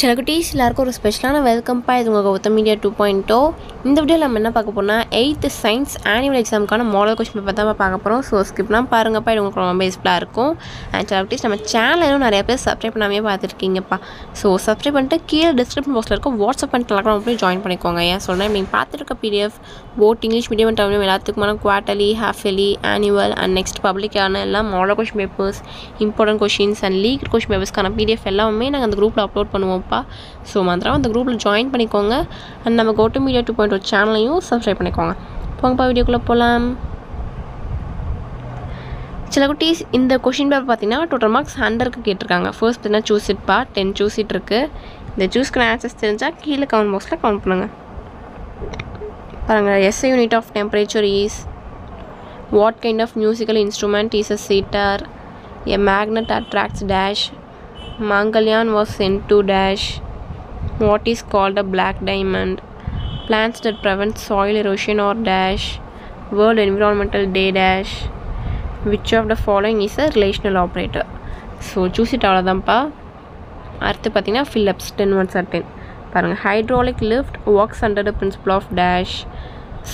சிலகுட்டீஸ் எல்லாருக்கும் ஒரு ஸ்பெஷலான வெல்கம்ப்பா இது உங்கள் Gautham media two point o இந்த வீடியோவில் நம்ம என்ன பார்க்க போனால் எயித்து சயின்ஸ் ஆனுவல் எக்ஸாமுக்கான மாடல் கொஸ்டின் பேப்பர் தான் பார்க்க போகிறோம் ஸோ ஸ்கிப்லாம் பாருங்கப்பா. இது உங்களுக்கு ரொம்ப யூஸ்ஃபுல்லாக இருக்கும். அண்ட் சிலகுட்டீஸ் நம்ம சேனலும் நிறைய பேர் சப்ஸ்கிரைப் பண்ணாமே பார்த்துருக்கீங்கப்பா. ஸோ சப்ஸ்கிரைப் பண்ணிட்டு கீழே டிஸ்கிரிப்ஷன் பாக்ஸில் இருக்கும் வாட்ஸ்அப் பண்ணிட்டு டெலகிராம் போய் ஜாயின் பண்ணிக்கோங்க. ஏன் சொல்கிறேன் நீங்கள் பார்த்துருக்க PDF both English medium and Tamil எல்லாத்துக்குமான quarterly halfly annual and next பப்ளிக்கான எல்லாம் model question papers important questions and leak question பேப்பர்ஸ்க்கான PDF எல்லாமே நாங்கள் அந்த குரூப்பில் அப்லோட் பண்ணுவோம். கண்டிப்பாக ஸோ மாத்திரம் அந்த குரூப்பில் ஜாயின் பண்ணிக்கோங்க. அண்ட் நம்ம கோட்டு மீடியா டூ பாயிண்ட் ஒரு சேனலையும் சப்ஸ்கிரைப் பண்ணிக்கோங்க. போங்கப்பா வீடியோக்குள்ளே போகலாம் சில குட்டீஸ் இந்த கொஷின் பேப்பர் பார்த்தீங்கன்னா டோட்டல் மார்க்ஸ் ஹண்ட்ரட்க்கு கேட்டிருக்காங்க. ஃபர்ஸ்ட் பார்த்தீங்கன்னா சூஸ் இட்பா டென் சூஸ் இட் இருக்குது இந்த சூஸ்க்கான ஆன்சர்ஸ் தெரிஞ்சால் கீழே கவுண்ட் பாக்ஸில் கவுண்ட் பண்ணுங்கள் பாருங்கள் S unit of temperature is what kind of musical instrument is a sitar a magnet attracts dash Mangalyan was sent to dash what is called a black diamond plants that prevent soil erosion or dash world environmental day dash which of the following is a relational operator so choose it அவ்வளோதான்ப்பா அடுத்து பார்த்தீங்கன்னா fill ups ten one sir ten பாருங்கள் hydraulic lift works under the principle of dash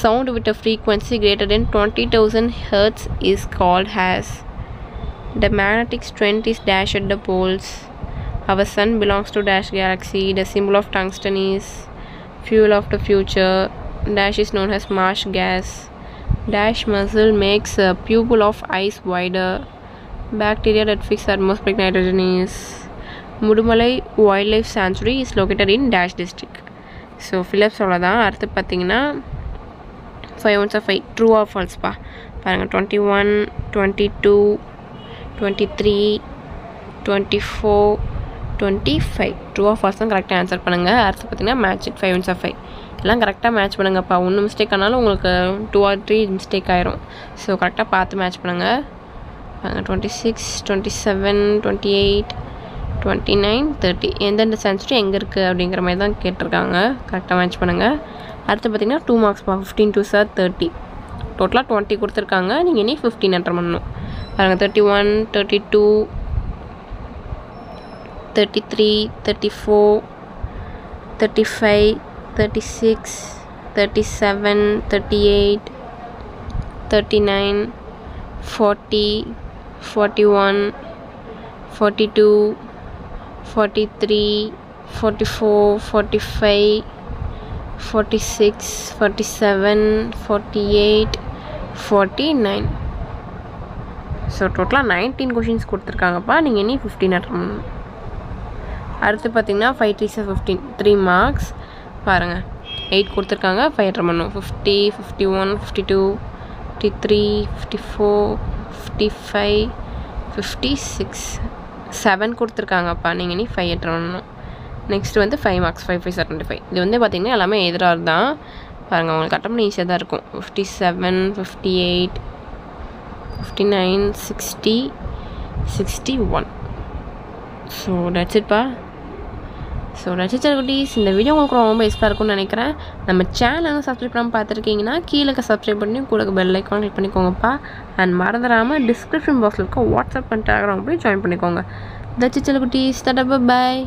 sound with a frequency greater than twenty thousand hertz is called has The magnetic strength is dash at the poles. Our sun belongs to Dash Galaxy. The symbol of tungsten is fuel of the future. Dash is known as marsh gas. Dash muscle makes a pupil of eyes wider. Bacteria that fix atmospheric nitrogen is Mudumalai Wildlife Sanctuary is located in Dash district. So fill ups அவ்வளோதான் அடுத்து பார்த்தீங்கன்னா five ones five true or ஃபால்ஸ்ப்பா பாருங்கள் twenty one twenty two twenty three twenty four twenty five two of false தான் கரெக்டாக answer பண்ணுங்கள் அடுத்து பார்த்தீங்கன்னா match it five ones five எல்லாம் கரெக்டாக மேட்ச் பண்ணுங்கப்பா. ஒன்று மிஸ்டேக் ஆனாலும் உங்களுக்கு டூ ஆர் த்ரீ மிஸ்டேக் ஆயிரும். ஸோ கரெக்டாக பார்த்து மேட்ச் பண்ணுங்கள் twenty six twenty seven twenty eight twenty nine thirty எந்தெந்த சென்ச்சுரி எங்கே இருக்குது அப்படிங்கிற மாதிரி தான் கேட்டிருக்காங்க. கரெக்டாக மேட்ச் பண்ணுங்கள் அடுத்து பார்த்தீங்கன்னா டூ மார்க்ஸ்ப்பா ஃபிஃப்டீன் டூ சார் தேர்ட்டி டோட்டலாக டுவெண்ட்டி கொடுத்துருக்காங்க. நீங்கள் இனி ஃபிஃப்டீன் என்டர் பண்ணணும். பாருங்கள் thirty one thirty two thirty three thirty four thirty five thirty six thirty seven thirty eight thirty nine forty forty one forty two forty three forty four forty five forty six forty seven forty eight forty nine so டோட்டலாக nineteen questions கொடுத்துருக்காங்கப்பா. நீங்கள் இனி fifteen attend பண்ணணும் அடுத்து பார்த்தீங்கன்னா five three sir fifteen three marks பாருங்கள் eight கொடுத்துருக்காங்க. Five attend பண்ணணும் fifty fifty one fifty two fifty three fifty four fifty five fifty six seven கொடுத்துருக்காங்கப்பா நீங்கள் இனி ஃபைவ் அட்டன் பண்ணணும். நெக்ஸ்ட் வந்து five marks five five seventy five இது வந்து பார்த்திங்கன்னா எல்லாமே எதிராக தான். பாருங்கள் உங்களுக்கு அட்டன் பண்ண ஈஸியாக தான் இருக்கும். Fifty seven fifty eight fifty nine sixty sixty one so that's இட்பா so that's குட்டீஸ் இந்த வீடியோ உங்களுக்கு ரொம்ப யூஸ்ஃபுல்லாக இருக்கும்னு நினைக்கிறேன். நம்ம சேனலும் சப்ஸ்கிரைப் பண்ணாமல் பார்த்துருக்கீங்கன்னா கீழே சப்ஸ்கிரைப் பண்ணி கூட பெல் ஐக்கான் கிளிக் பண்ணிக்கோங்கப்பா. அண்ட் மறந்துடாமல் டிஸ்கிரிப்ஷன் பாக்ஸில் இருக்க வாட்ஸ்அப் பண்ணிட்டு அப்படியே ஜாயின் பண்ணிக்கோங்க. தட்ஸ் குட்டீஸ் தட பாய்